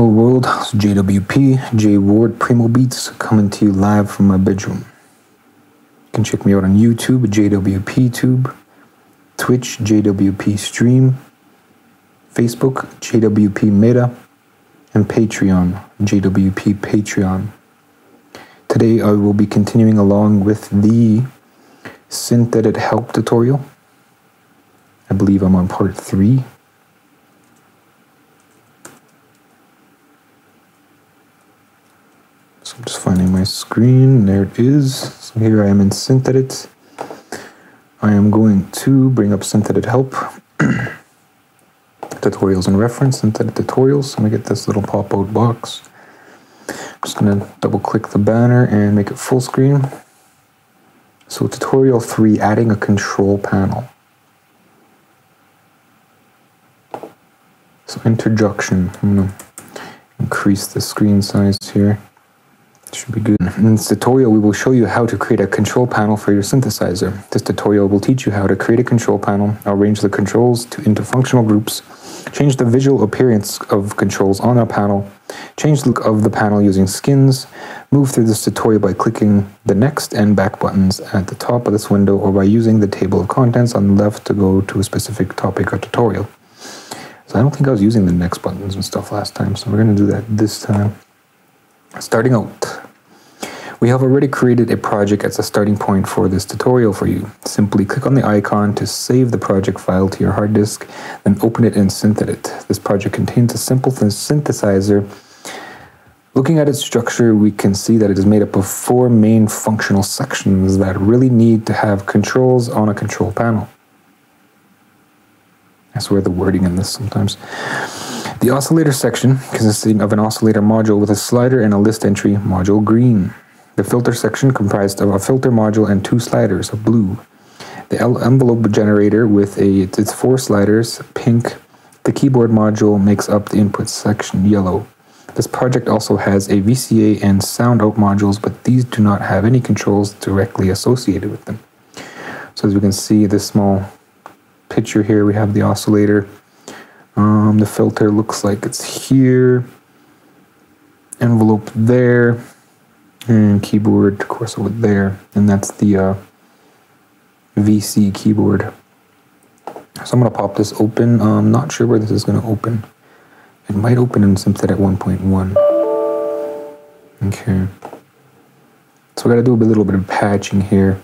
Hello world, it's JWP, J Ward Primo Beats, coming to you live from my bedroom. You can check me out on YouTube, JWP Tube, Twitch, JWP Stream, Facebook, JWP Meta, and Patreon, JWP Patreon. Today I will be continuing along with the synth edit help tutorial. I believe I'm on part three. So I'm just finding my screen. There it is. So here I am in SynthEdit. I am going to bring up SynthEdit help. tutorials and reference, SynthEdit tutorials. I'm gonna get this little pop-out box. I'm just gonna double click the banner and make it full screen. So tutorial three, adding a control panel. So introduction, I'm gonna increase the screen size here. Should be good. In this tutorial, we will show you how to create a control panel for your synthesizer. This tutorial will teach you how to create a control panel, arrange the controls to, into functional groups, change the visual appearance of controls on a panel, change the look of the panel using skins, move through this tutorial by clicking the next and back buttons at the top of this window or by using the table of contents on the left to go to a specific topic or tutorial. So I don't think I was using the next buttons and stuff last time, so we're going to do that this time. Starting out, we have already created a project as a starting point for this tutorial for you. Simply click on the icon to save the project file to your hard disk, then open it in SynthEdit. This project contains a simple synthesizer. Looking at its structure, we can see that it is made up of four main functional sections that really need to have controls on a control panel. I swear the wording in this sometimes. The oscillator section consisting of an oscillator module with a slider and a list entry module green. The filter section comprised of a filter module and two sliders of blue. The envelope generator with a, its four sliders, pink. The keyboard module makes up the input section, yellow. This project also has a VCA and sound out modules, but these do not have any controls directly associated with them. So as we can see, this small picture here, we have the oscillator, um, the filter looks like it's here. Envelope there. And keyboard, of course, over there. And that's the uh, VC keyboard. So I'm to pop this open. I'm not sure where this is to open. It might open in SynthEdit 1.1. Okay. So we got to do a little bit of patching here.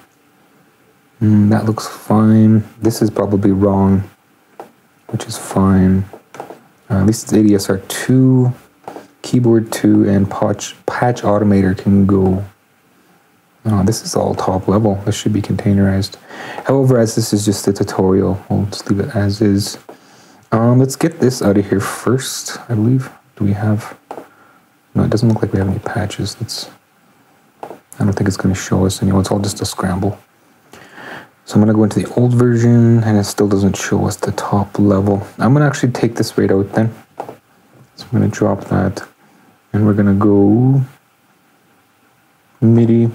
Mm, that looks fine. This is probably wrong which is fine. Uh, at least it's ADSR2, keyboard 2, and patch, patch automator can go. Oh, this is all top level. This should be containerized. However, as this is just a tutorial, we'll just leave it as is. Um, let's get this out of here first, I believe. Do we have... No, it doesn't look like we have any patches. Let's... I don't think it's going to show us anyway. It's all just a scramble. So I'm going to go into the old version and it still doesn't show us the top level. I'm going to actually take this right out then. So I'm going to drop that and we're to go MIDI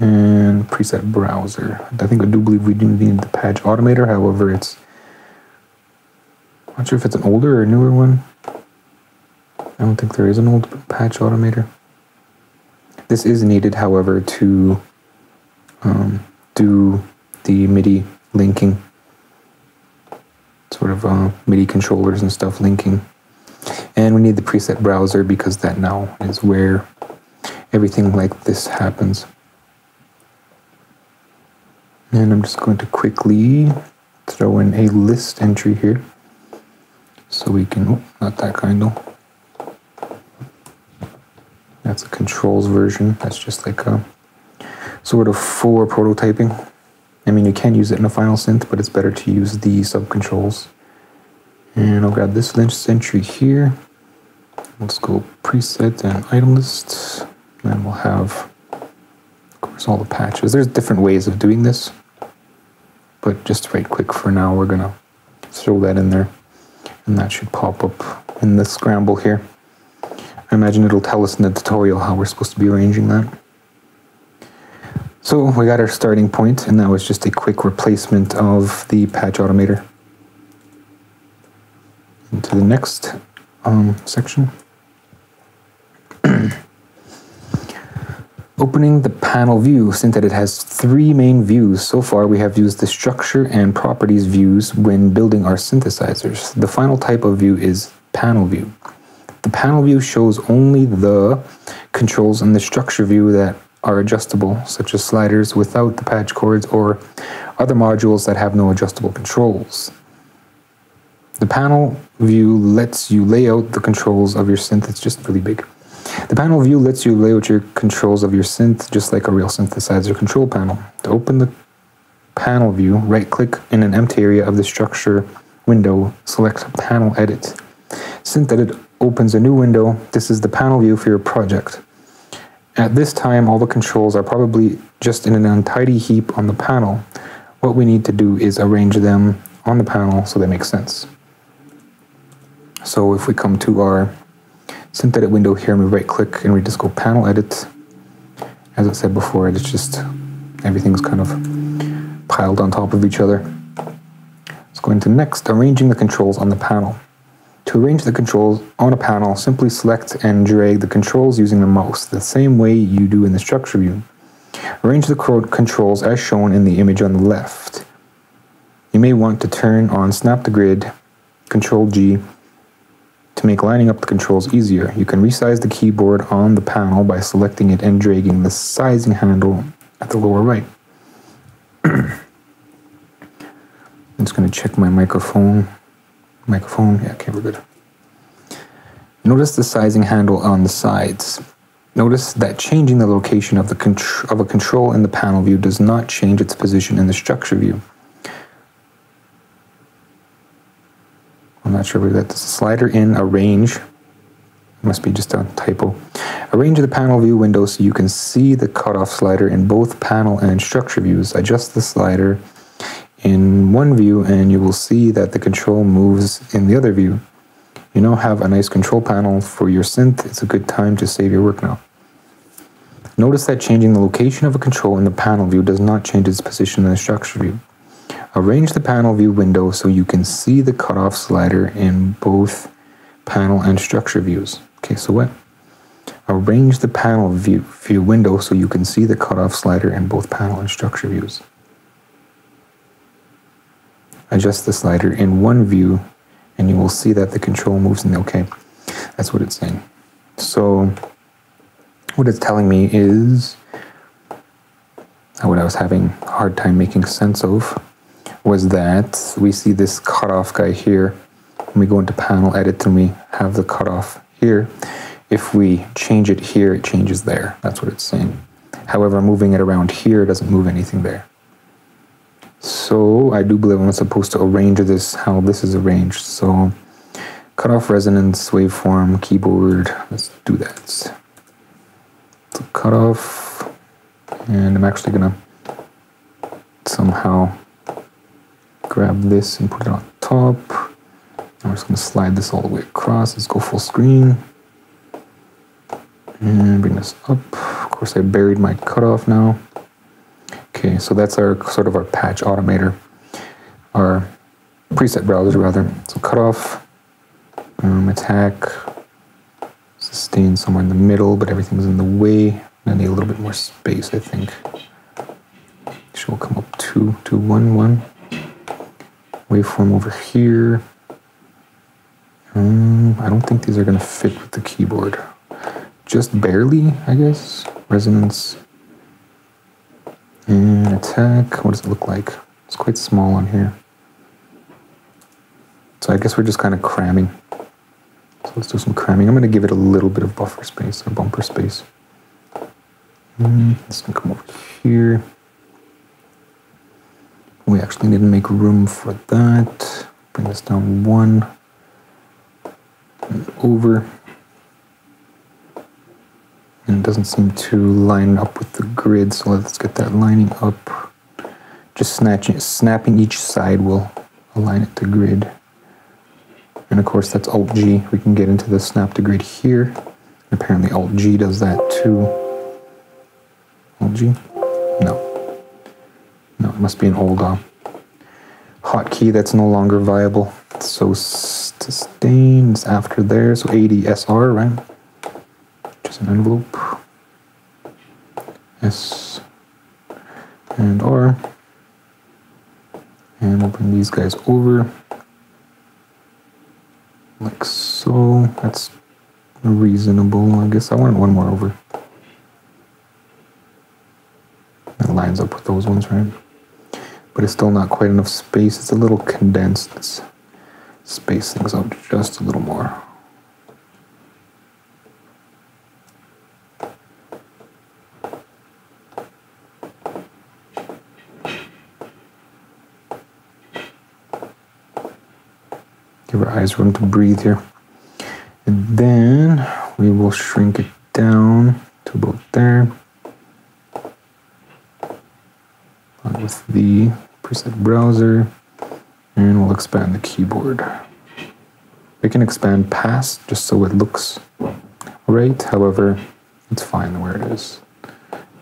and preset browser. I think I do believe we do need the patch automator. However, it's not sure if it's an older or newer one. I don't think there is an old patch automator. This is needed, however, to um, do the MIDI linking, sort of uh, MIDI controllers and stuff linking. And we need the preset browser because that now is where everything like this happens. And I'm just going to quickly throw in a list entry here. So we can, oh, not that kind of. That's a controls version. That's just like a sort of for prototyping. I mean, you can use it in a final synth, but it's better to use the subcontrols. And I'll grab this list entry here. Let's go preset and item list. And we'll have, of course, all the patches. There's different ways of doing this. But just right quick for now, we're gonna throw that in there. And that should pop up in the scramble here. I imagine it'll tell us in the tutorial how we're supposed to be arranging that. So we got our starting point, and that was just a quick replacement of the patch automator into the next um, section. Opening the panel view, SynthEdit has three main views, so far we have used the structure and properties views when building our synthesizers. The final type of view is panel view. The panel view shows only the controls in the structure view that are adjustable, such as sliders without the patch cords or other modules that have no adjustable controls. The panel view lets you lay out the controls of your synth. It's just really big. The panel view lets you lay out your controls of your synth just like a real synthesizer control panel. To open the panel view, right click in an empty area of the structure window, select panel edit. Synth edit opens a new window. This is the panel view for your project. At this time, all the controls are probably just in an untidy heap on the panel. What we need to do is arrange them on the panel so they make sense. So if we come to our SynthEdit window here and we right click and we just go panel edit, as I said before, it's just everything's kind of piled on top of each other. Let's go into next, arranging the controls on the panel. To arrange the controls on a panel, simply select and drag the controls using the mouse, the same way you do in the structure view. Arrange the controls as shown in the image on the left. You may want to turn on Snap to Grid, Control G, to make lining up the controls easier, you can resize the keyboard on the panel by selecting it and dragging the sizing handle at the lower right. I'm just going to check my microphone. Microphone, yeah, okay, we're good. Notice the sizing handle on the sides. Notice that changing the location of, the of a control in the panel view does not change its position in the structure view. I'm not sure where that's a slider in arrange. Must be just a typo. Arrange the panel view window so you can see the cutoff slider in both panel and structure views. Adjust the slider in one view and you will see that the control moves in the other view. You now have a nice control panel for your synth. It's a good time to save your work now. Notice that changing the location of a control in the panel view does not change its position in the structure view. Arrange the panel view window so you can see the cutoff slider in both panel and structure views. Okay, so what? Arrange the panel view, view window so you can see the cutoff slider in both panel and structure views. Adjust the slider in one view and you will see that the control moves in the okay. That's what it's saying. So what it's telling me is what I was having a hard time making sense of was that we see this cutoff guy here. When we go into panel edit and we have the cutoff here, if we change it here, it changes there. That's what it's saying. However, moving it around here doesn't move anything there. So I do believe I'm supposed to arrange this how this is arranged. So cutoff resonance, waveform, keyboard. Let's do that. So cutoff, and I'm actually gonna somehow grab this and put it on top. I'm just going to slide this all the way across. Let's go full screen. And bring this up. Of course, I buried my cutoff now. Okay, so that's our sort of our patch automator, our preset browser rather. So cutoff, um, attack, sustain somewhere in the middle, but everything's in the way. I need a little bit more space, I think. Will come up two, two, one, one waveform over here. Um, I don't think these are going to fit with the keyboard. Just barely, I guess. Resonance and attack. What does it look like? It's quite small on here. So I guess we're just kind of cramming. So let's do some cramming. I'm going to give it a little bit of buffer space or bumper space. Mm, can come over here. We actually need to make room for that. Bring this down one and over. And it doesn't seem to line up with the grid, so let's get that lining up. Just snatching, snapping each side will align it to grid. And of course that's Alt-G. We can get into the snap to grid here. Apparently Alt-G does that too. Alt-G? No. No, it must be an old uh, hotkey that's no longer viable. So sustain is after there, so ADSR, right? Just an envelope. S and R. And we'll bring these guys over like so. That's reasonable. I guess I want one more over. That lines up with those ones, right? But it's still not quite enough space. It's a little condensed. Let's space things out just a little more. Give our eyes room to breathe here. And then we will shrink it down to about there. With the preset browser, and we'll expand the keyboard. We can expand past just so it looks right, however, it's fine where it is.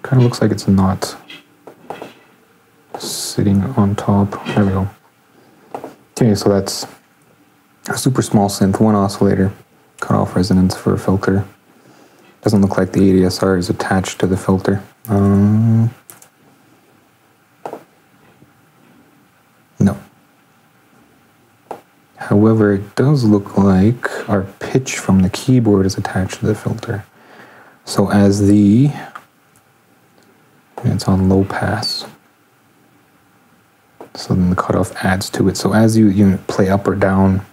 Kind of looks like it's not sitting on top. There we go. Okay, so that's a super small synth, one oscillator, cut off resonance for a filter. Doesn't look like the ADSR is attached to the filter. Um, no. However, it does look like our pitch from the keyboard is attached to the filter. So as the, it's on low pass. So then the cutoff adds to it. So as you, you play up or down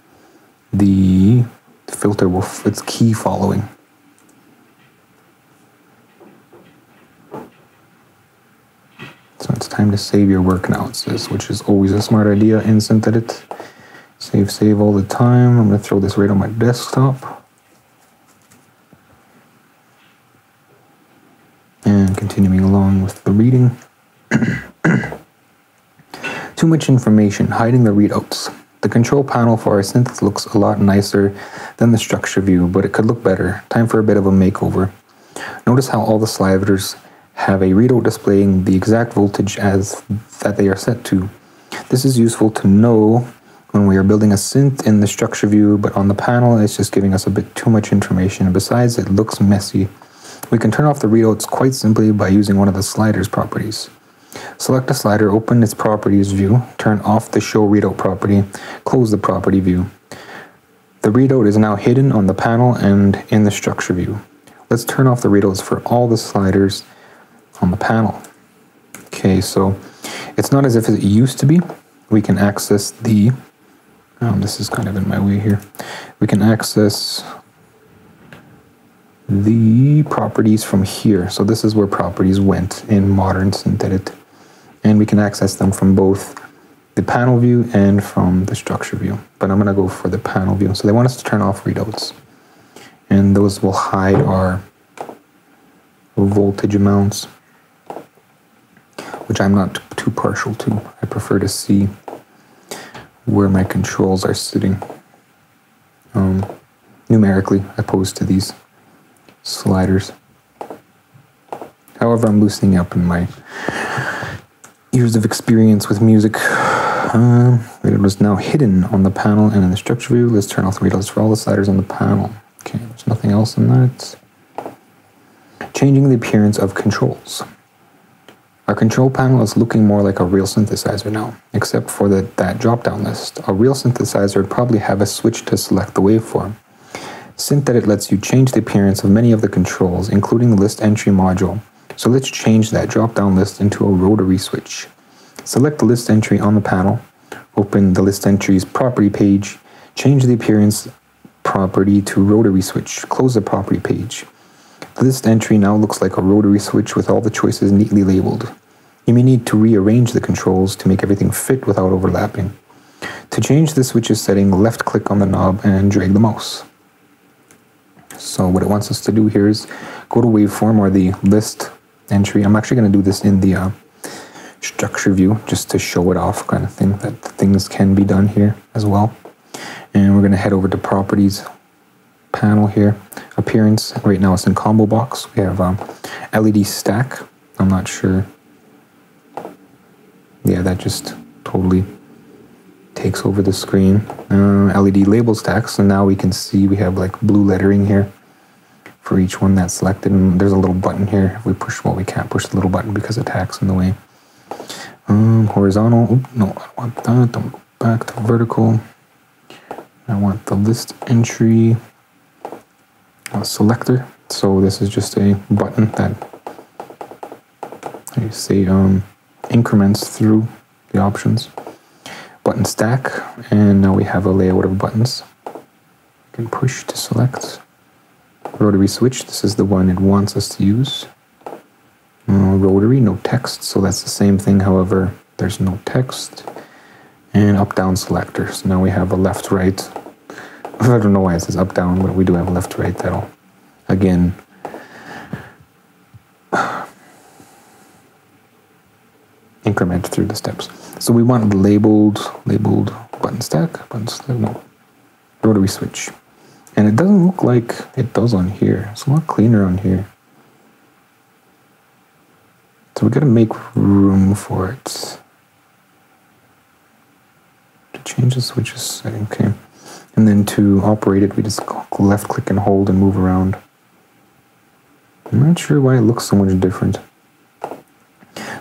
the filter will it's key following. So it's time to save your work now, it says, which is always a smart idea in SynthEdit. Save, save all the time. I'm going to throw this right on my desktop. And continuing along with the reading. Too much information, hiding the readouts. The control panel for our synth looks a lot nicer than the structure view, but it could look better. Time for a bit of a makeover. Notice how all the sliders have a readout displaying the exact voltage as that they are set to. This is useful to know when we are building a synth in the structure view, but on the panel it's just giving us a bit too much information. And besides, it looks messy. We can turn off the readouts quite simply by using one of the sliders properties. Select a slider, open its properties view, turn off the show readout property, close the property view. The readout is now hidden on the panel and in the structure view. Let's turn off the readouts for all the sliders on the panel. Okay, so it's not as if it used to be. We can access the, um, this is kind of in my way here. We can access the properties from here. So this is where properties went in modern SynthEdit and we can access them from both the panel view and from the structure view. But I'm gonna go for the panel view. So they want us to turn off readouts. And those will hide our voltage amounts, which I'm not too partial to. I prefer to see where my controls are sitting um, numerically opposed to these sliders. However, I'm loosening up in my years of experience with music. Um, it was now hidden on the panel and in the structure view. Let's turn off the readouts for all the sliders on the panel. Okay, there's nothing else in that. Changing the appearance of controls. Our control panel is looking more like a real synthesizer now, except for the, that drop-down list. A real synthesizer would probably have a switch to select the waveform. SynthEdit lets you change the appearance of many of the controls, including the list entry module, so let's change that drop-down list into a rotary switch. Select the list entry on the panel, open the list entry's property page, change the appearance property to rotary switch, close the property page. The list entry now looks like a rotary switch with all the choices neatly labeled. You may need to rearrange the controls to make everything fit without overlapping. To change the switch's setting, left click on the knob and drag the mouse. So what it wants us to do here is go to waveform or the list entry. I'm actually going to do this in the uh, structure view just to show it off kind of thing that things can be done here as well. And we're going to head over to properties panel here. Appearance, right now it's in combo box. We have um, LED stack. I'm not sure. Yeah, that just totally takes over the screen. Uh, LED label stack. So now we can see we have like blue lettering here for each one that's selected. And there's a little button here. If we push, well, we can't push the little button because it tacks in the way. Um, horizontal, Oop, no, I want that. Don't go back to vertical. I want the list entry selector. So this is just a button that you say um, increments through the options. Button stack, and now we have a layout of buttons. You can push to select. Rotary switch, this is the one it wants us to use. Uh, rotary, no text, so that's the same thing, however, there's no text. And up-down selector, so now we have a left-right. I don't know why it says up-down, but we do have left-right that'll, again, increment through the steps. So we want labeled, labeled button stack, button stack, no, rotary switch. And it doesn't look like it does on here. It's a lot cleaner on here. So we gotta make room for it. To change the switches setting, okay. And then to operate it, we just left click and hold and move around. I'm not sure why it looks so much different.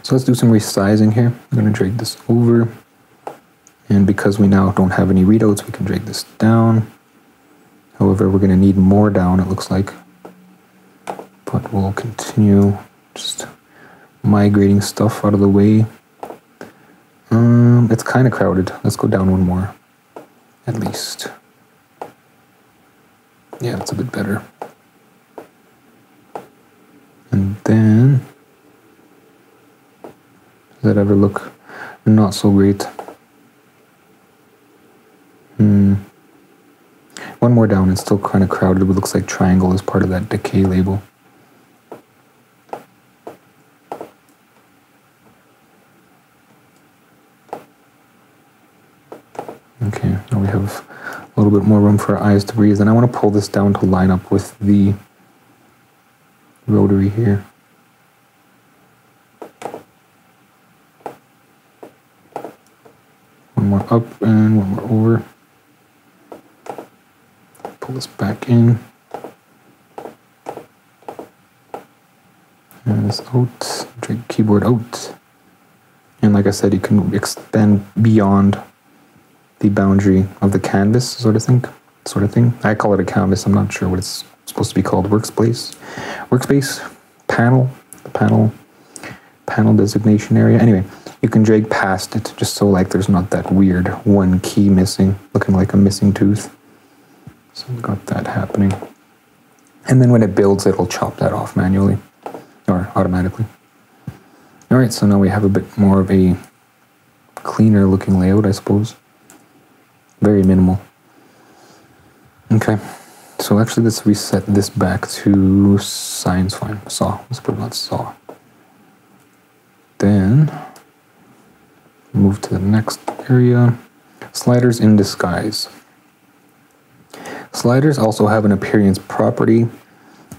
So let's do some resizing here. I'm going to drag this over. And because we now don't have any readouts, we can drag this down. However, we're going to need more down, it looks like. But we'll continue just migrating stuff out of the way. Um, it's kind of crowded. Let's go down one more, at least. Yeah, it's a bit better. And then does that ever look not so great? Hmm. One more down, it's still kind of crowded. It looks like triangle is part of that decay label. Okay, now we have a little bit more room for our eyes to breathe. And I want to pull this down to line up with the rotary here. One more up and one more over. Pull this back in. And this out, drag keyboard out. And like I said, you can extend beyond the boundary of the canvas sort of thing. Sort of thing. I call it a canvas. I'm not sure what it's supposed to be called. Workspace. Workspace. Panel. The panel. Panel designation area. Anyway, you can drag past it just so like there's not that weird one key missing, looking like a missing tooth. So we've got that happening. And then when it builds, it'll chop that off manually or automatically. All right, so now we have a bit more of a cleaner looking layout, I suppose. Very minimal. Okay, so actually let's reset this back to science fine, saw. Let's put it on saw. Then Move to the next area. Sliders in disguise. Sliders also have an appearance property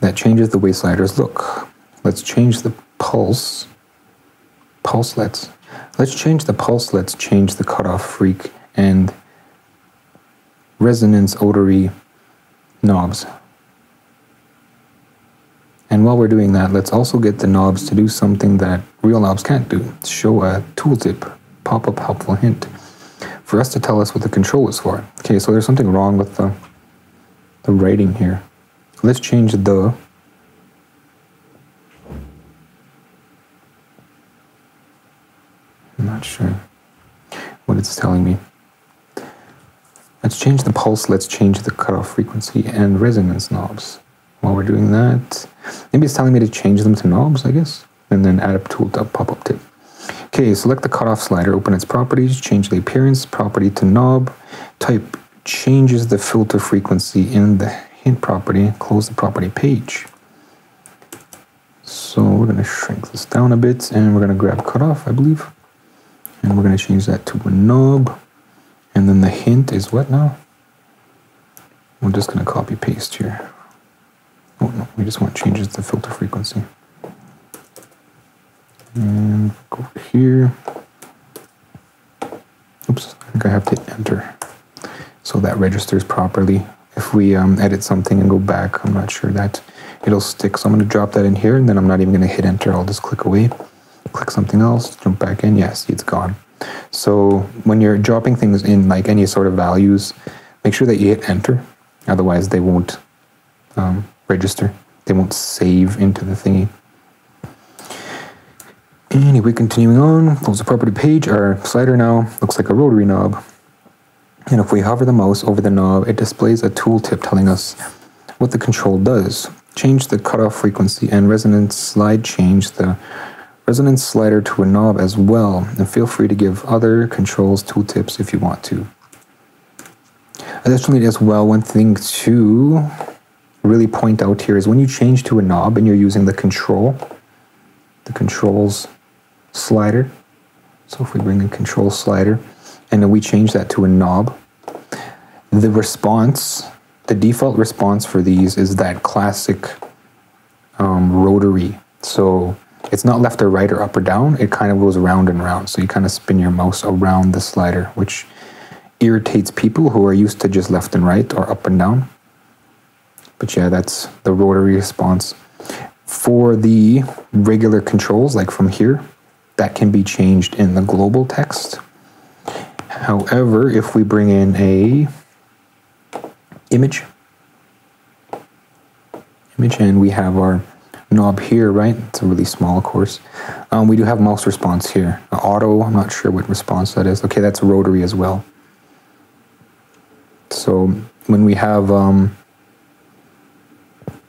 that changes the way sliders look. Let's change the pulse. Pulse let's. Let's change the pulse. Let's change the cutoff freak, and resonance odori knobs. And while we're doing that, let's also get the knobs to do something that real knobs can't do. Show a tooltip pop-up helpful hint for us to tell us what the control is for. Okay, so there's something wrong with the, the writing here. Let's change the I'm not sure what it's telling me. Let's change the pulse, let's change the cutoff frequency and resonance knobs. While we're doing that, maybe it's telling me to change them to knobs, I guess, and then add a tool to pop-up tip. Okay, select the cutoff slider, open its properties, change the appearance property to knob, type changes the filter frequency in the hint property, close the property page. So we're to shrink this down a bit and we're to grab cutoff, I believe. And we're to change that to a knob. And then the hint is what now? We're just going to copy paste here. Oh no, we just want changes to filter frequency and go here. Oops, I think I have to hit enter so that registers properly. If we um, edit something and go back, I'm not sure that it'll stick. So I'm going to drop that in here and then I'm not even going to hit enter. I'll just click away, click something else, jump back in. Yeah, see, it's gone. So when you're dropping things in like any sort of values, make sure that you hit enter. Otherwise, they won't um, register. They won't save into the thingy. Anyway, continuing on, close the property page. Our slider now looks like a rotary knob. And if we hover the mouse over the knob, it displays a tooltip telling us what the control does. Change the cutoff frequency and resonance slide change the resonance slider to a knob as well. And feel free to give other controls tooltips if you want to. Additionally, as well, one thing to really point out here is when you change to a knob and you're using the control, the controls slider. So if we bring in control slider and then we change that to a knob, the response, the default response for these is that classic um, rotary. So it's not left or right or up or down. It kind of goes round and round. So you kind of spin your mouse around the slider, which irritates people who are used to just left and right or up and down. But yeah, that's the rotary response. For the regular controls, like from here, that can be changed in the global text. However, if we bring in a image, image and we have our knob here, right? It's a really small, of course. Um, we do have mouse response here. Auto, I'm not sure what response that is. Okay, that's rotary as well. So when we have um,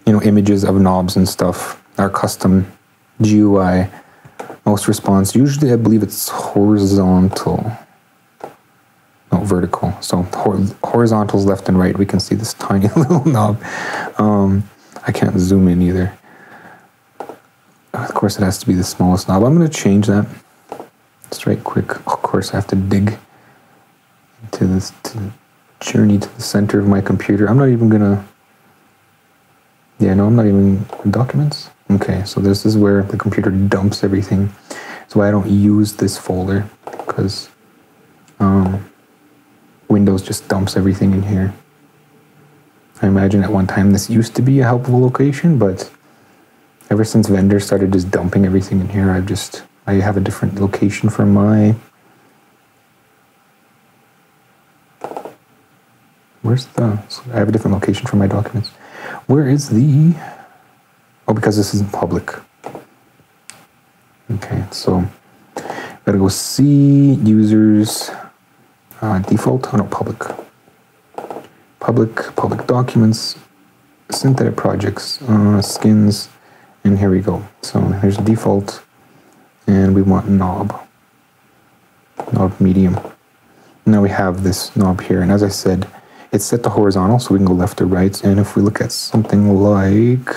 you know images of knobs and stuff, our custom GUI mouse response. Usually, I believe it's horizontal, no vertical. So hor horizontals left and right. We can see this tiny little knob. Um, I can't zoom in either. Of course, it has to be the smallest knob. I'm going to change that. Just right quick. Of course, I have to dig to this to journey to the center of my computer. I'm not even gonna. Yeah, no, I'm not even documents. Okay, so this is where the computer dumps everything. That's why I don't use this folder because um, Windows just dumps everything in here. I imagine at one time this used to be a helpful location, but ever since vendors started just dumping everything in here, I've just I have a different location for my Where's the? I have a different location for my documents. Where is the? Oh, because this isn't public. Okay, so gotta go see users uh, default. Oh no, public. Public, public documents, SynthEdit projects, uh, skins, and here we go. So here's default, and we want knob, knob medium. Now we have this knob here, and as I said, it's set to horizontal, so we can go left or right. And if we look at something like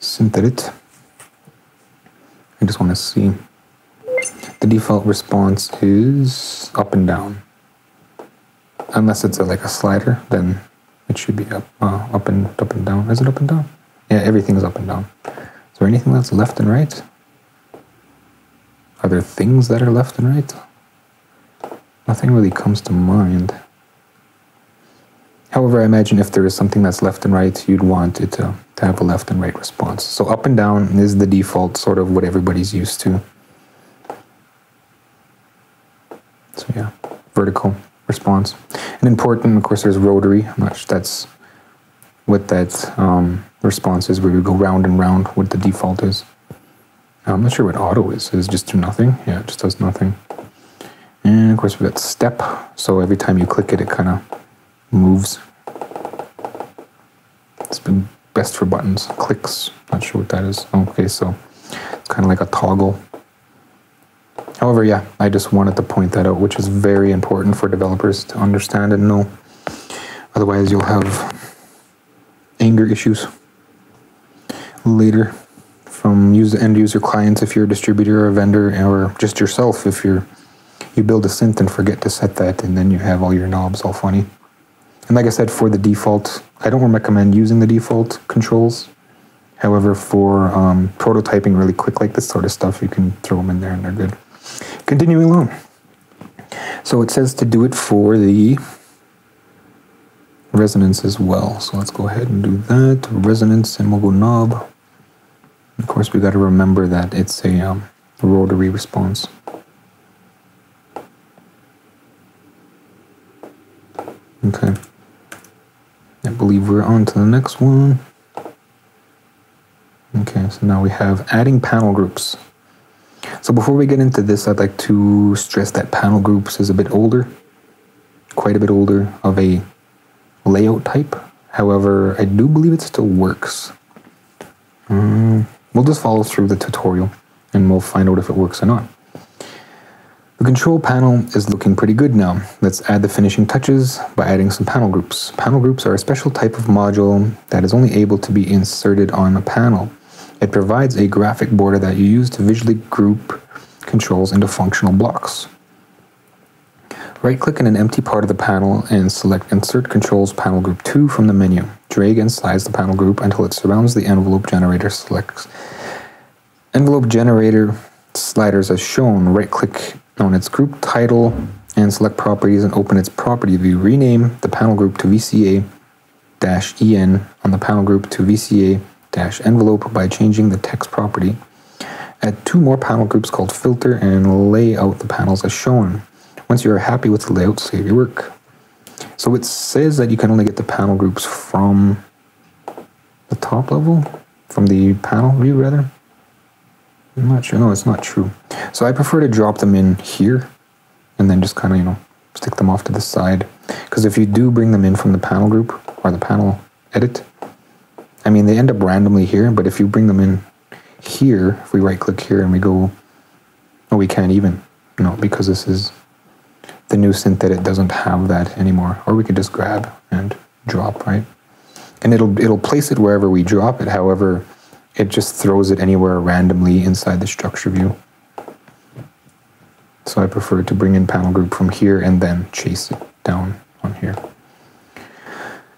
SynthEdit, I just want to see. The default response is up and down. Unless it's a, like a slider, then it should be up, uh, up and up and down. Is it up and down? Yeah, everything is up and down. Is there anything that's left and right? Are there things that are left and right? Nothing really comes to mind. However, I imagine if there is something that's left and right, you'd want it to, to have a left and right response. So up and down is the default, sort of what everybody's used to. So yeah, vertical response. And important, of course, there's rotary. Sure that's what that um, response is, where we go round and round, what the default is. I'm not sure what auto is. Is just do nothing? Yeah, it just does nothing. And of course, we've got step. So every time you click it, it kind of moves. It's been best for buttons. Clicks, not sure what that is. Okay, so it's kind of like a toggle. However, yeah, I just wanted to point that out, which is very important for developers to understand and know. Otherwise, you'll have anger issues later from user end user clients if you're a distributor or a vendor, or just yourself if you're you build a synth and forget to set that, and then you have all your knobs all funny. And like I said, for the default, I don't recommend using the default controls. However, for um, prototyping really quick like this sort of stuff, you can throw them in there and they're good. Continuing on. So it says to do it for the resonance as well. So let's go ahead and do that. Resonance and we'll go knob. Of course, we got to remember that it's a um, rotary response. Okay. I believe we're on to the next one. Okay, so now we have adding panel groups. So before we get into this, I'd like to stress that panel groups is a bit older, quite a bit older of a layout type. However, I do believe it still works. Um, we'll just follow through the tutorial and we'll find out if it works or not. The control panel is looking pretty good now. Let's add the finishing touches by adding some panel groups. Panel groups are a special type of module that is only able to be inserted on a panel. It provides a graphic border that you use to visually group controls into functional blocks. Right-click in an empty part of the panel and select Insert Controls Panel Group 2 from the menu. Drag and size the panel group until it surrounds the envelope generator selects. Envelope generator sliders as shown. Right-click on its group title and select properties and open its property view. Rename the panel group to VCA-EN on the panel group to VCA envelope by changing the text property. Add two more panel groups called filter and lay out the panels as shown. Once you are happy with the layout, save your work. So it says that you can only get the panel groups from the top level, from the panel view rather. I'm not sure, no, it's not true. So I prefer to drop them in here and then just kind of, you know, stick them off to the side. Because if you do bring them in from the panel group or the panel edit, I mean, they end up randomly here, but if you bring them in here, if we right click here and we go, oh, we can't even, no, because this is the new SynthEdit doesn't have that anymore. Or we could just grab and drop, right? And it'll, it'll place it wherever we drop it. However, it just throws it anywhere randomly inside the structure view. So I prefer to bring in panel group from here and then chase it down on here.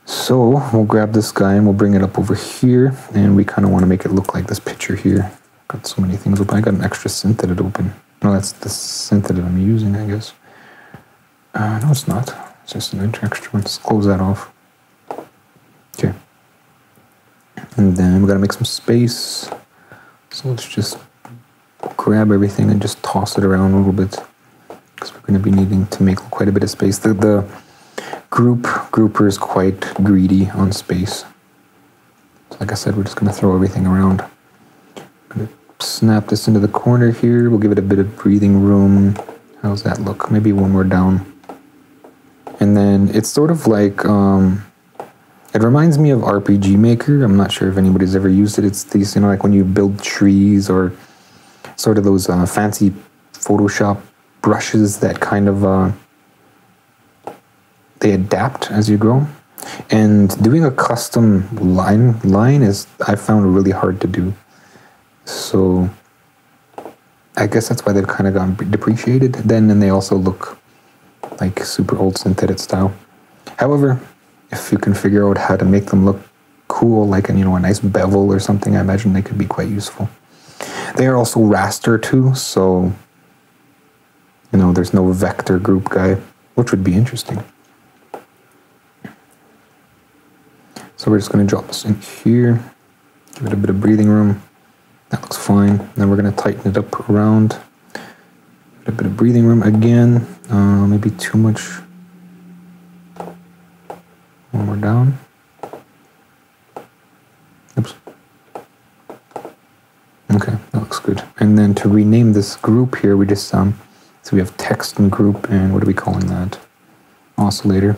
So we'll grab this guy and we'll bring it up over here and we kind of want to make it look like this picture here. Got so many things open. I got an extra SynthEdit open. No, that's the synth that I'm using, I guess. Uh, no, it's not. It's just an one. Let's close that off. Okay. And then we gotta make some space. So let's just grab everything and just toss it around a little bit because we're gonna be needing to make quite a bit of space. The, the group grouper is quite greedy on space. So like I said, we're just going to throw everything around. Gonna snap this into the corner here. We'll give it a bit of breathing room. How's that look? Maybe one more down. And then it's sort of like, um, it reminds me of RPG Maker. I'm not sure if anybody's ever used it. It's these, you know, like when you build trees or sort of those uh, fancy Photoshop brushes that kind of uh, they adapt as you grow. And doing a custom line line is I found really hard to do. So I guess that's why they've kind of gone depreciated. Then and they also look like super old SynthEdit style. However, if you can figure out how to make them look cool, like a, you know a nice bevel or something, I imagine they could be quite useful. They are also raster too, so you know there's no vector group guy, which would be interesting. So we're just going to drop this in here, give it a bit of breathing room. That looks fine. Then we're going to tighten it up around. A bit of breathing room again. Uh, maybe too much. One more down. Oops. Okay, that looks good. And then to rename this group here, we just um, so we have text and group, and what are we calling that? Oscillator.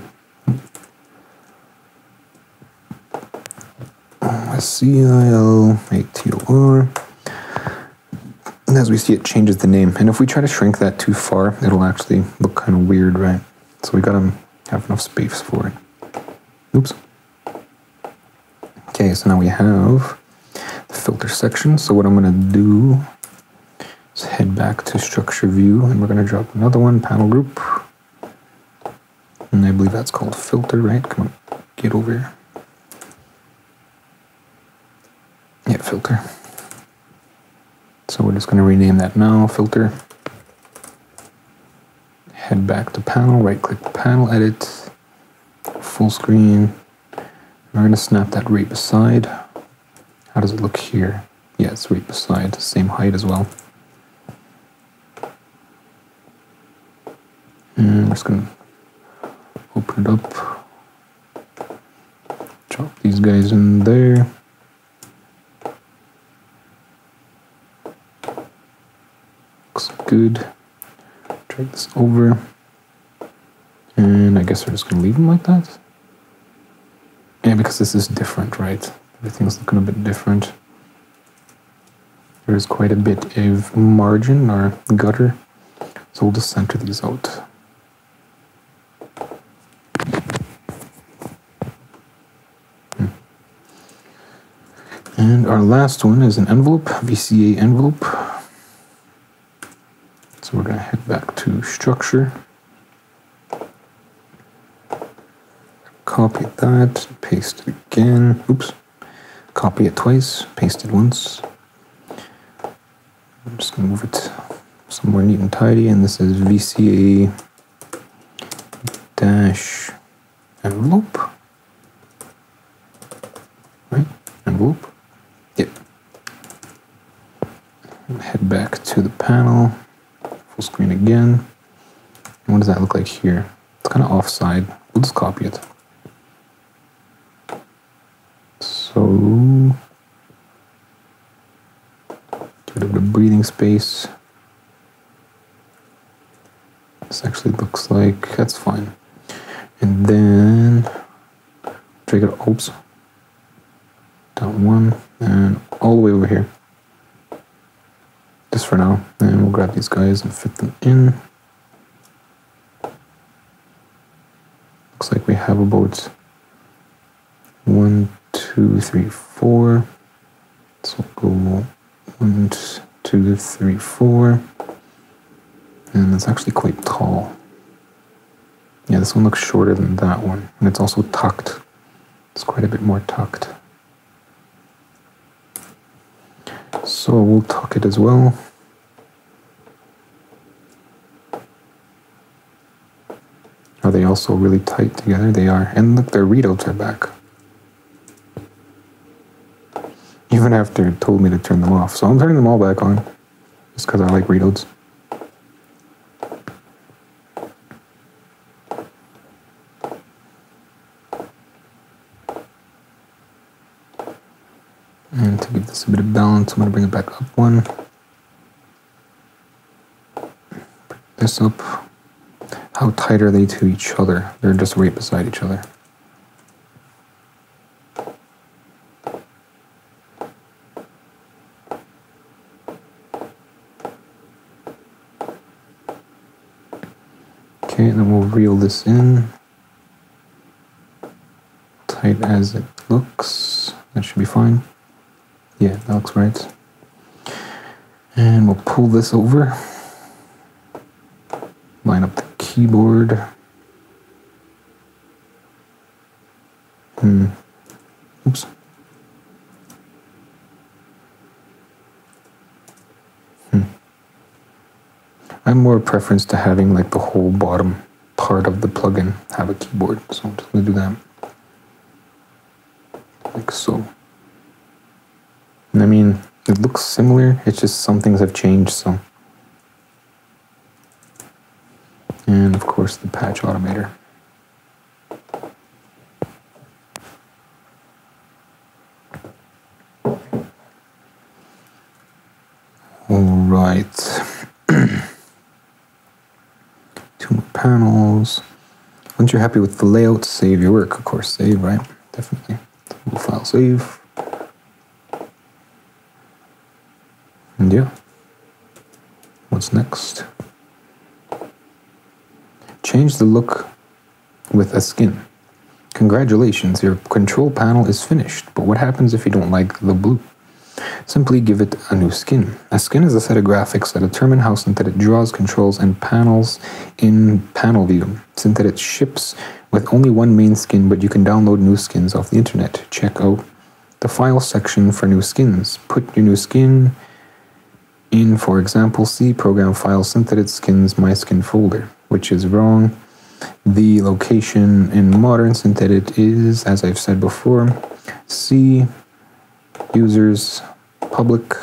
CIL8TOR. And as we see, it changes the name. And if we try to shrink that too far, it'll actually look kind of weird, right? So we gotta have enough space for it. Oops. Okay, so now we have the filter section. So what I'm gonna do is head back to structure view and we're gonna drop another one, panel group. And I believe that's called filter, right? Come on, get over here. Yeah, filter. We're just going to rename that now, filter. Head back to panel, right click panel, edit, full screen. We're going to snap that right beside. How does it look here? Yeah, it's right beside, same height as well. And I'm just going to open it up. Drop these guys in there. Looks good. Drag this over. And I guess we're just to leave them like that. Yeah, because this is different, right? Everything's looking a bit different. There's quite a bit of margin or gutter. So we'll just center these out. Hmm. And our last one is an envelope, VCA envelope. So we're going to head back to structure. Copy that, paste it again. Oops. Copy it twice, paste it once. I'm just going to move it somewhere neat and tidy. And this is VCA dash envelope. Right? Envelope. Yep. Head back to the panel. Full screen again. And what does that look like here? It's kind of offside. We'll just copy it. So give it a bit of breathing space. This actually looks like that's fine. And then it oops down one and all the way over here. Just for now. And we'll grab these guys and fit them in. Looks like we have about one, two, three, four. So we'll go one, two, three, four. And it's actually quite tall. Yeah, this one looks shorter than that one. And it's also tucked. It's quite a bit more tucked. So we'll tuck it as well. Are they also really tight together? They are. And look, their readouts are back. even after it told me to turn them off. So I'm turning them all back on, just because I like reloads. And to give this a bit of balance, I'm going to bring it back up one. Bring this up. How tight are they to each other? They're just right beside each other. Okay, and then we'll reel this in. Tight as it looks. That should be fine. Yeah, that looks right. And we'll pull this over. Line up the keyboard. Hmm. Oops. Hmm. I'm more preference to having like the whole bottom part of the plugin have a keyboard. So I'm just gonna do that like so. I mean, it looks similar, it's just some things have changed, so. And of course the patch automator. All right. Two more panels. Once you're happy with the layout, save your work. Of course, save, right? Definitely. We'll file save. Yeah. What's next? Change the look with a skin. Congratulations, your control panel is finished, but what happens if you don't like the blue? Simply give it a new skin. A skin is a set of graphics that determine how SynthEdit draws, controls, and panels in panel view. SynthEdit ships with only one main skin, but you can download new skins off the internet. Check out the file section for new skins. Put your new skin in, for example, C program file SynthEdit skins my skin folder, which is wrong. The location in modern synthedit is, as I've said before, C, users, public,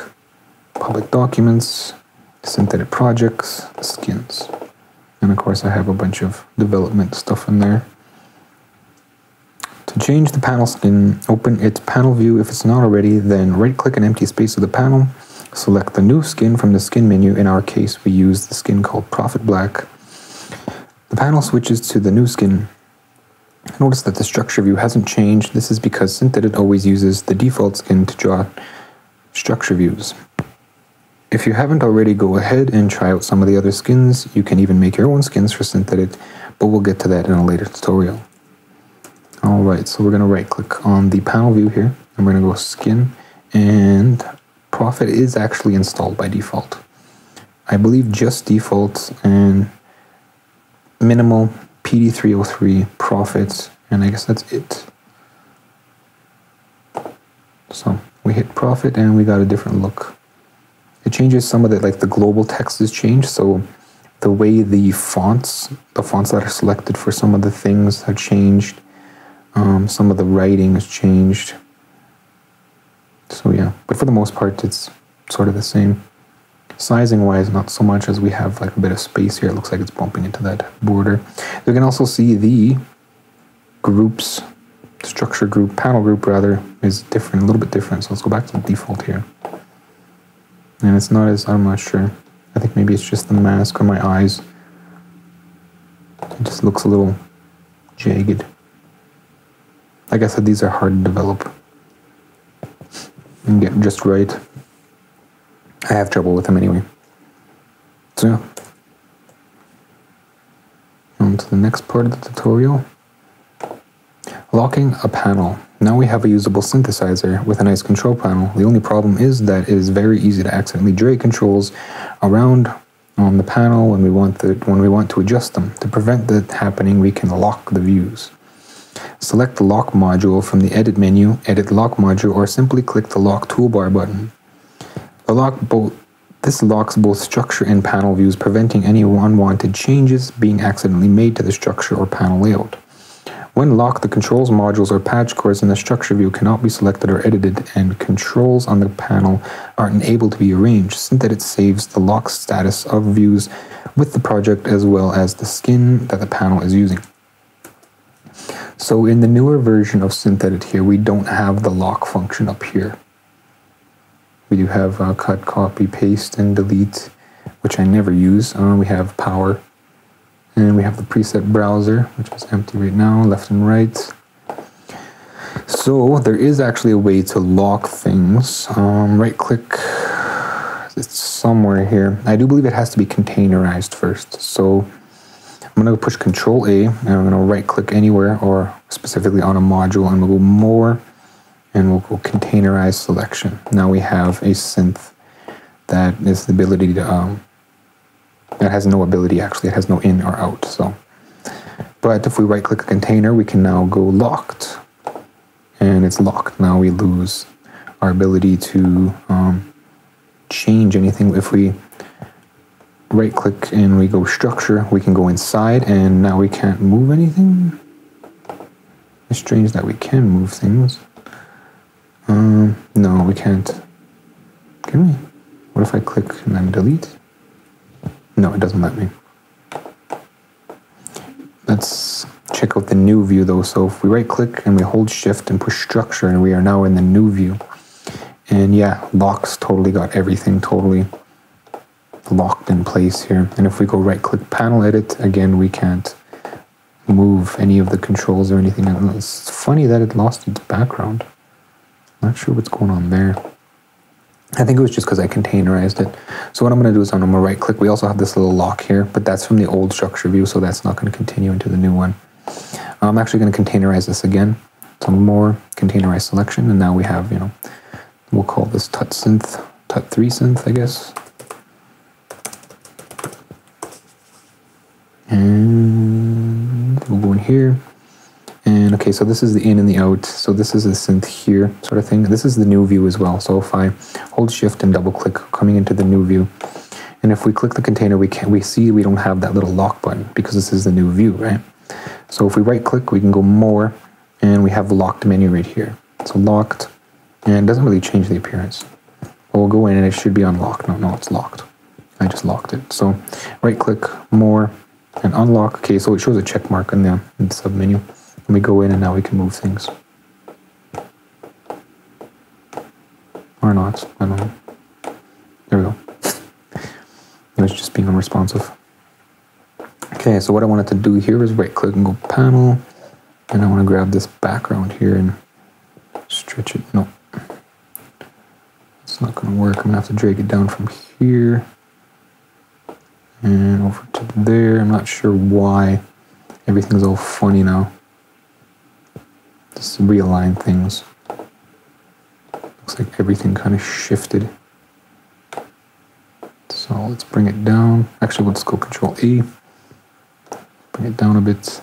public documents, synthedit projects, skins. And of course I have a bunch of development stuff in there. To change the panel skin, open its panel view. If it's not already, then right click an empty space of the panel, select the new skin from the skin menu. In our case, we use the skin called Prophet Black. The panel switches to the new skin. Notice that the structure view hasn't changed. This is because Synthedit always uses the default skin to draw structure views. If you haven't already, go ahead and try out some of the other skins. You can even make your own skins for Synthedit, but we'll get to that in a later tutorial. All right, so we're gonna right click on the panel view here. and we're gonna go skin and Prophet is actually installed by default. I believe just default and minimal PD303 Prophet, and I guess that's it. So we hit Prophet and we got a different look. It changes some of the, like the global text is changed, so the way the fonts, the fonts that are selected for some of the things have changed um, some of the writing has changed. So yeah, but for the most part, it's sort of the same. Sizing wise, not so much as we have like a bit of space here. It looks like it's bumping into that border. You can also see the groups, structure group, panel group rather, is different, a little bit different. So let's go back to the default here. And it's not as, I'm not sure. I think maybe it's just the mask or my eyes. It just looks a little jagged. Like I said, these are hard to develop get just right. I have trouble with them anyway. So. On to the next part of the tutorial. Locking a panel. Now we have a usable synthesizer with a nice control panel. The only problem is that it is very easy to accidentally drag controls around on the panel when we want the, when we want to adjust them. To prevent that happening, we can lock the views. Select the lock module from the edit menu, edit lock module, or simply click the lock toolbar button. The lock both this locks both structure and panel views, preventing any unwanted changes being accidentally made to the structure or panel layout. When locked, the controls modules or patch cords in the structure view cannot be selected or edited, and controls on the panel are unable to be arranged, SynthEdit saves the lock status of views with the project as well as the skin that the panel is using. So in the newer version of Synthedit here, we don't have the lock function up here. We do have uh, cut, copy, paste, and delete, which I never use. Uh, we have power, and we have the preset browser, which is empty right now, left and right. So there is actually a way to lock things. Um, right click, it's somewhere here. I do believe it has to be containerized first. So I'm going to push Control A and I'm going to right click anywhere or specifically on a module and we'll go more and we'll go containerize selection. Now we have a synth that is the ability to, um, that has no ability actually, it has no in or out. So, but if we right click a container, we can now go locked and it's locked. Now we lose our ability to um, change anything. If we right click and we go structure, we can go inside and now we can't move anything. It's strange that we can move things. Um, no, we can't. Can we? What if I click and then delete? No, it doesn't let me. Let's check out the new view though. So if we right click and we hold shift and push structure and we are now in the new view. And yeah, locks totally got everything totally locked in place here. And if we go right click panel edit, again, we can't move any of the controls or anything. It's funny that it lost its background. Not sure what's going on there. I think it was just because I containerized it. So what I'm going to do is I'm going to right click. We also have this little lock here, but that's from the old structure view, so that's not going to continue into the new one. I'm actually going to containerize this again. Some more containerized selection, and now we have, you know, we'll call this Tut Synth, Tut 3 Synth, I guess. And we'll go in here and okay so this is the in and the out so this is the synth here sort of thing this is the new view as well so if I hold shift and double click coming into the new view and if we click the container we can we see we don't have that little lock button because this is the new view right So if we right click, we can go more and we have locked menu right here. So locked and it doesn't really change the appearance. We'll go in and it should be unlocked. No, no, it's locked. I just locked it. So right click more and unlock. Okay, so it shows a check mark in the, in the sub menu. And we go in and now we can move things. Or not, I don't know. There we go. it was just being unresponsive. Okay, so what I wanted to do here is right click and go panel. And I want to grab this background here and stretch it. No, it's not going to work. I'm going to have to drag it down from here and over to there. I'm not sure why everything's all funny now. Just realign things. Looks like everything kind of shifted. So let's bring it down. Actually, let's go Control E. Bring it down a bit.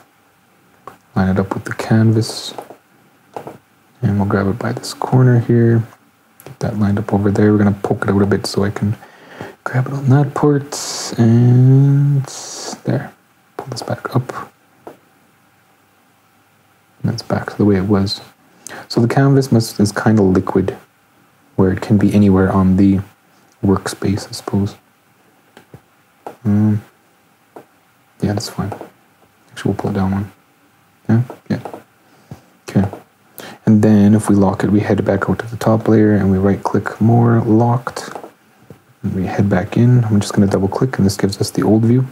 Line it up with the canvas. And we'll grab it by this corner here. Get that lined up over there. We're going to poke it out a bit so I can grab it on that port. And there. Pull this back up. And that's back to the way it was. So the canvas must, is kind of liquid, where it can be anywhere on the workspace, I suppose. Um, yeah, that's fine. Actually, we'll pull it down one. Yeah, yeah. Okay. And then if we lock it, we head back out to the top layer and we right click more locked. We head back in. I'm just going to double click and this gives us the old view.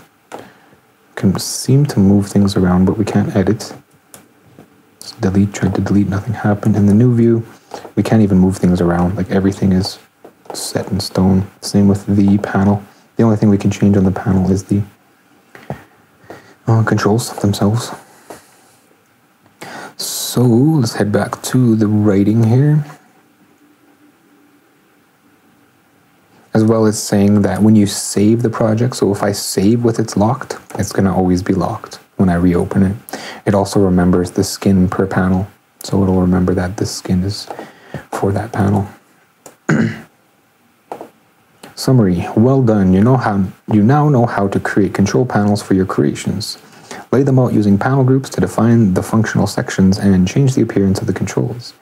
Can seem to move things around, but we can't edit. Delete, tried to delete, nothing happened. In the new view, we can't even move things around. Like everything is set in stone. Same with the panel. The only thing we can change on the panel is the uh, controls themselves. So let's head back to the writing here. As well as saying that when you save the project, so if I save with it's locked, it's going to always be locked when I reopen it. It also remembers the skin per panel. So it'll remember that this skin is for that panel. Summary, well done. You know how you now know how to create control panels for your creations. Lay them out using panel groups to define the functional sections and change the appearance of the controls.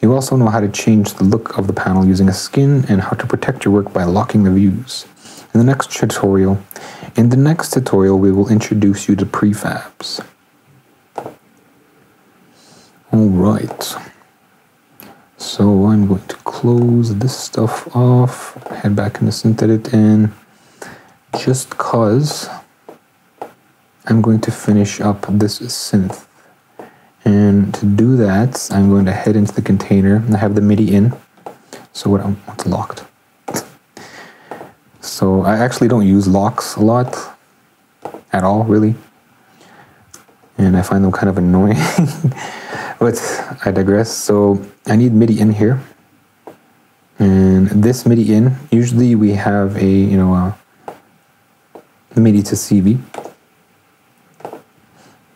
You also know how to change the look of the panel using a skin and how to protect your work by locking the views. In the next tutorial, in the next tutorial we will introduce you to prefabs. All right. So I'm going to close this stuff off, head back into SynthEdit and just cause I'm going to finish up this synth. And to do that, I'm going to head into the container and I have the MIDI in. So what I'm it's locked. so I actually don't use locks a lot at all, really. And I find them kind of annoying. but I digress. So I need MIDI in here. And this MIDI in, usually we have a, you know, a MIDI to CV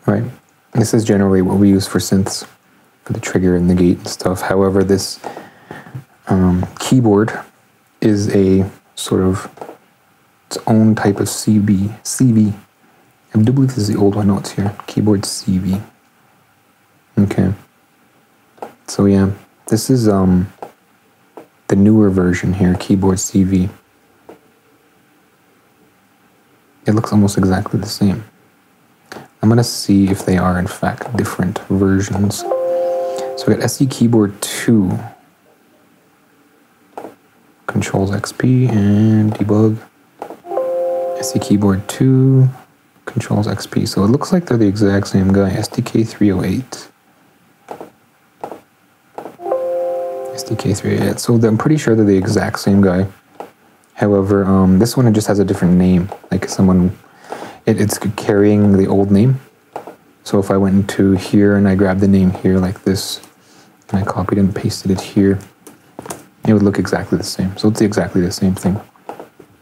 Right. This is generally what we use for synths, for the trigger and the gate and stuff. However, this um, keyboard is a sort of its own type of CV. CV. I do believe this is the old one. No, it's here. Keyboard CV. Okay. So yeah, this is um the newer version here, keyboard CV. It looks almost exactly the same. I'm going to see if they are in fact different versions. So we got SE Keyboard 2, Controls XP, and debug. SE Keyboard 2, Controls XP. So it looks like they're the exact same guy, SDK 308. SDK 308. So I'm pretty sure they're the exact same guy. However, um, this one just has a different name. Like someone it, it's carrying the old name. So if I went into here and I grabbed the name here like this, and I copied and pasted it here, it would look exactly the same. So it's exactly the same thing,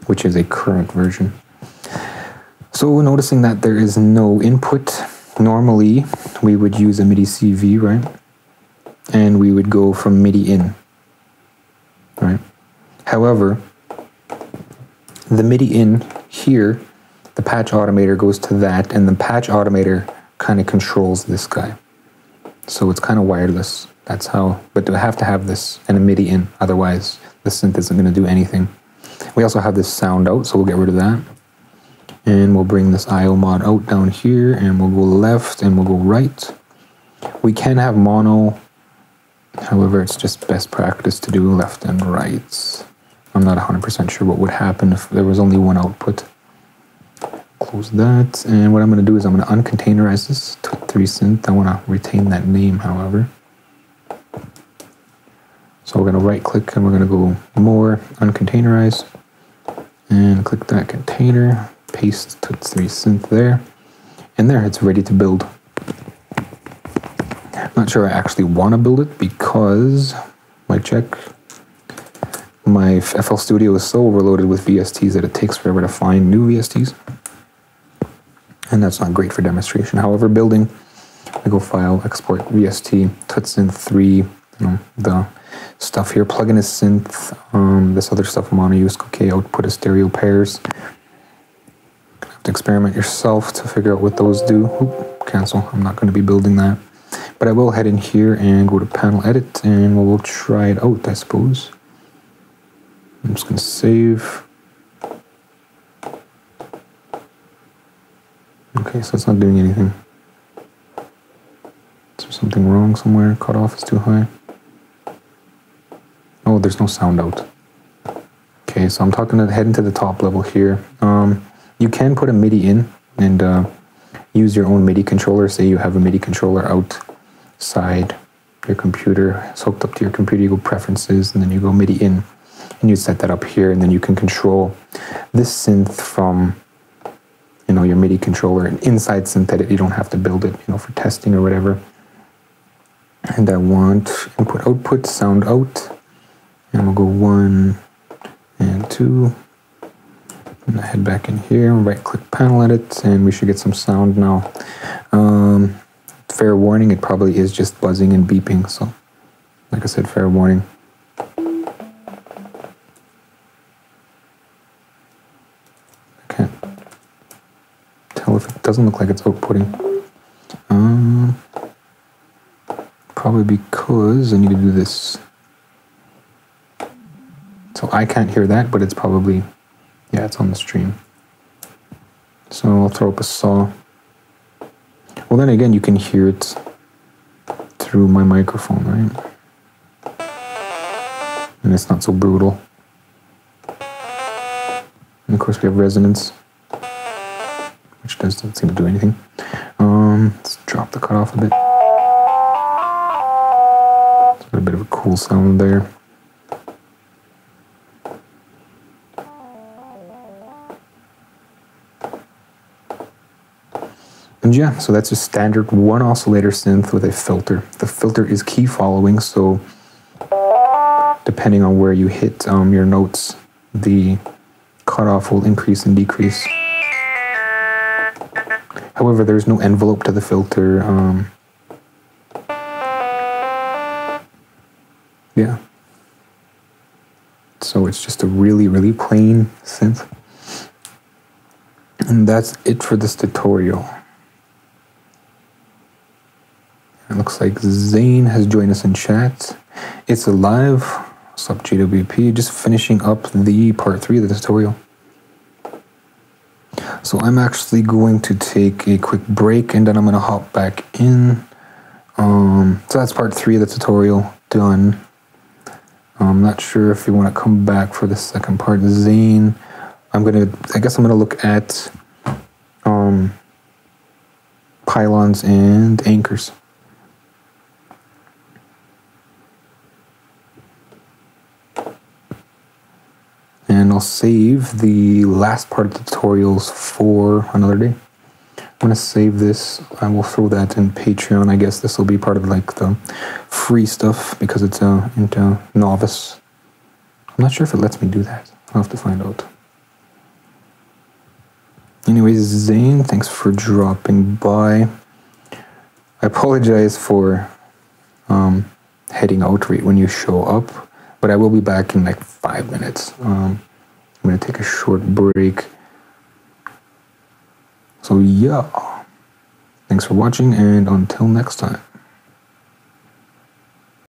which is a current version. So noticing that there is no input, normally we would use a MIDI CV, right? And we would go from MIDI in, right? However, the MIDI in here the patch automator goes to that, and the patch automator kind of controls this guy. So it's kind of wireless. That's how, but I have to have this and a MIDI in, otherwise the synth isn't going to do anything. We also have this sound out, so we'll get rid of that. And we'll bring this IO mod out down here, and we'll go left and we'll go right. We can have mono, however, it's just best practice to do left and right. I'm not 100% sure what would happen if there was only one output. Close that, and what I'm going to do is I'm going to uncontainerize this to 3 synth. I want to retain that name, however. So we're going to right click and we're going to go more, uncontainerize, and click that container, paste Tut3 synth there, and there it's ready to build. Not sure I actually want to build it because, my check, my FL Studio is so overloaded with VSTs that it takes forever to find new VSTs. And that's not great for demonstration. However, building, I go file, export VST, Tutsynth 3, you know, the stuff here. Plugin is synth. Um, this other stuff mono use. Okay, output is stereo pairs. have to experiment yourself to figure out what those do. Oop, cancel. I'm not going to be building that. But I will head in here and go to panel edit and we'll try it out, I suppose. I'm just going to save. Okay, so it's not doing anything. Is there something wrong somewhere? Cutoff is too high. Oh, there's no sound out. Okay, so I'm talking to head into the top level here. Um, you can put a MIDI in and uh, use your own MIDI controller. Say you have a MIDI controller outside your computer, it's hooked up to your computer, you go preferences, and then you go MIDI in, and you set that up here, and then you can control this synth from your MIDI controller and inside SynthEdit. You don't have to build it, you know, for testing or whatever. And I want input output sound out and we'll go one and two. And I head back in here, right click panel edit, and we should get some sound now. Um, fair warning, it probably is just buzzing and beeping. So, like I said, fair warning. I can't tell if it doesn't look like it's outputting. Um, probably because I need to do this so I can't hear that, but it's probably, yeah, it's on the stream. So I'll throw up a saw. Well, then again, you can hear it through my microphone, right? And it's not so brutal. And of course, we have resonance, which doesn't seem to do anything. Um, let's drop the cutoff a bit. It's a bit of a cool sound there. And yeah, so that's a standard one oscillator synth with a filter. The filter is key following, so depending on where you hit um, your notes, the cutoff will increase and decrease. However, there's no envelope to the filter. Um, yeah. So it's just a really, really plain synth. And that's it for this tutorial. It looks like Zane has joined us in chat. It's alive. What's up, JWP? Just finishing up the part three of the tutorial. So I'm actually going to take a quick break and then I'm going to hop back in. Um, so that's part three of the tutorial done. I'm not sure if you want to come back for the second part. Zane, I'm going to, I guess I'm going to look at um, pylons and anchors. I'll save the last part of the tutorials for another day. I'm gonna save this. I will throw that in Patreon. I guess this will be part of like the free stuff because it's uh, into novice. I'm not sure if it lets me do that. I'll have to find out. Anyways, Zane, thanks for dropping by. I apologize for um, heading out right when you show up but I will be back in like five minutes. Um, I'm gonna take a short break. So yeah, Thanks for watching and until next time.